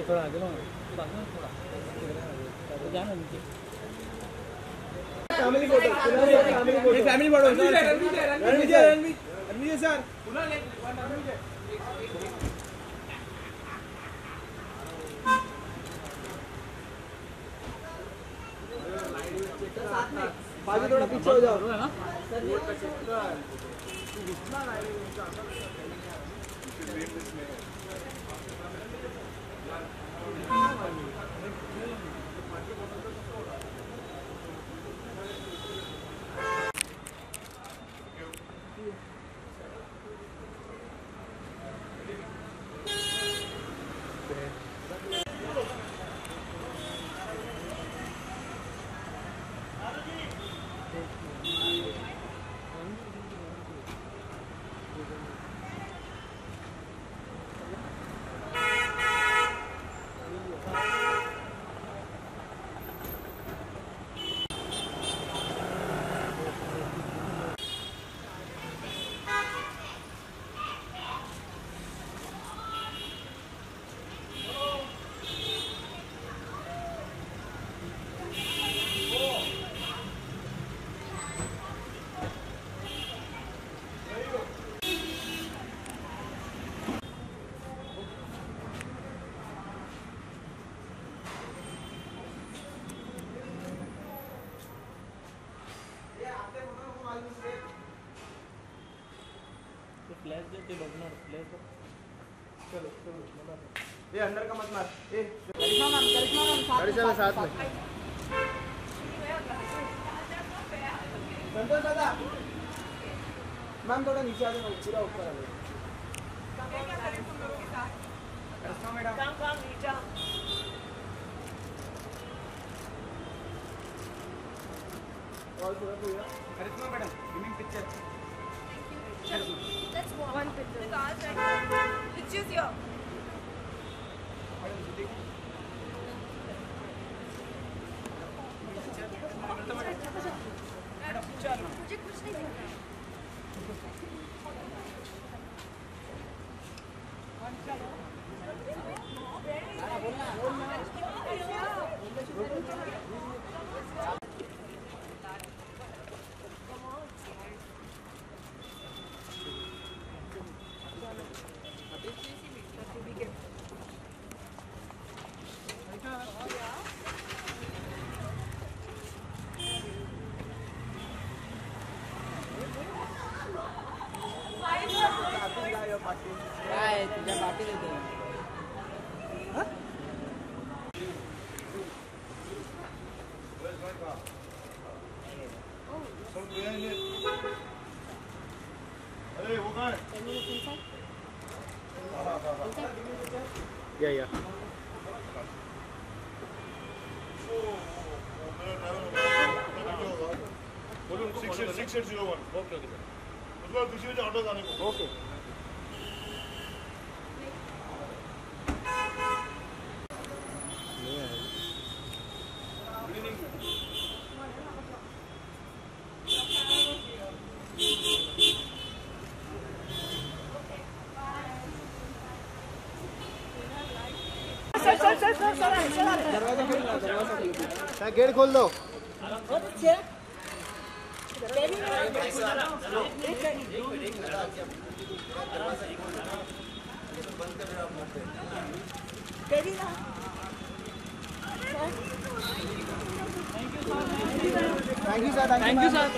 थोड़ा आगे लो थोड़ा थोड़ा जाना नीचे family photo family photo sir भाभी थोड़ा पीछे हो जाओ ना सर ये 75 दे बगनर ले तो चलो चलो लगा ये अंदर का मत मार ए करिश्मा मैम करिश्मा मैम साथ करिश्मा साथ में संतोष दादा मैम थोड़ा नीचे आ जाओ पूरा ऊपर आ जाओ करिश्मा मैडम काम काम नीचे Karishma madam giving picture That's one picture. Vikas, right? It's just here. मुझे कुछ नहीं दिख रहा तुझ्या पाठी देते अरे वो कहाँ है? या या six eight six eight zero one okay okay उसको दूसरी वजह ऑटो जाने को ओके दरवाज़ा गेट खोल दो। Thank you sir thank you sir